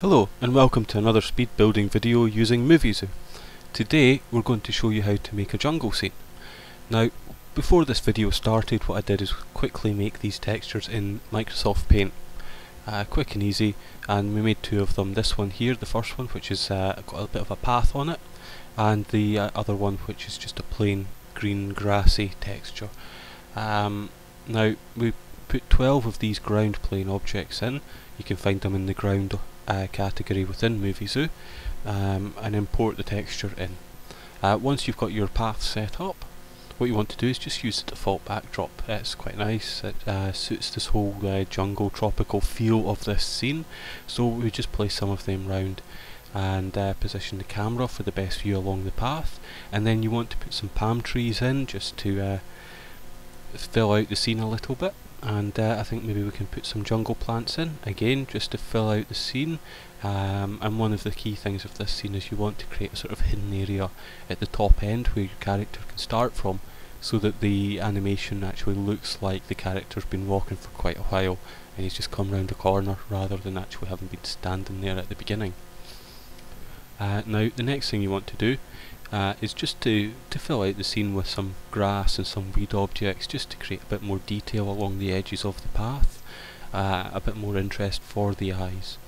Hello and welcome to another speed building video using Muvizu. Today we're going to show you how to make a jungle scene. Now before this video started what I did is quickly make these textures in Microsoft Paint. Uh, quick and easy and we made two of them. This one here, the first one which has uh, got a bit of a path on it and the uh, other one which is just a plain green grassy texture. Um, now we put 12 of these ground plane objects in. You can find them in the ground uh, category within Muvizu um, and import the texture in. Uh, once you've got your path set up, what you want to do is just use the default backdrop. It's quite nice, it uh, suits this whole uh, jungle tropical feel of this scene, so we just place some of them round and uh, position the camera for the best view along the path and then you want to put some palm trees in just to uh, fill out the scene a little bit and uh, I think maybe we can put some jungle plants in again just to fill out the scene um, and one of the key things of this scene is you want to create a sort of hidden area at the top end where your character can start from so that the animation actually looks like the character's been walking for quite a while and he's just come round the corner rather than actually having been standing there at the beginning. Uh, now the next thing you want to do uh, is just to, to fill out the scene with some grass and some weed objects just to create a bit more detail along the edges of the path, uh, a bit more interest for the eyes.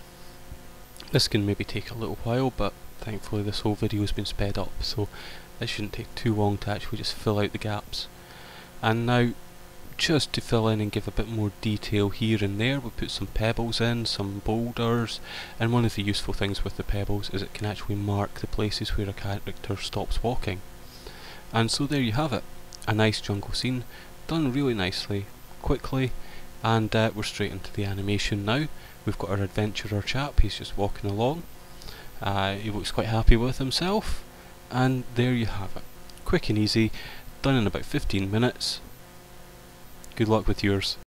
This can maybe take a little while but thankfully this whole video has been sped up so it shouldn't take too long to actually just fill out the gaps. And now just to fill in and give a bit more detail here and there, we put some pebbles in, some boulders, and one of the useful things with the pebbles is it can actually mark the places where a character stops walking. And so there you have it, a nice jungle scene, done really nicely, quickly, and uh, we're straight into the animation now. We've got our adventurer chap, he's just walking along. Uh, he looks quite happy with himself, and there you have it. Quick and easy, done in about 15 minutes, Good luck with yours.